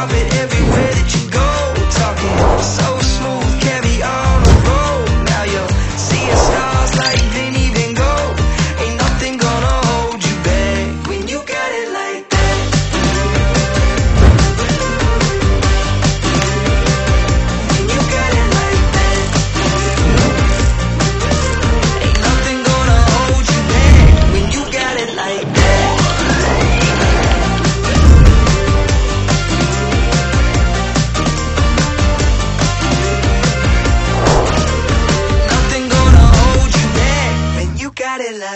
carpet everywhere Nothing gonna uh, hold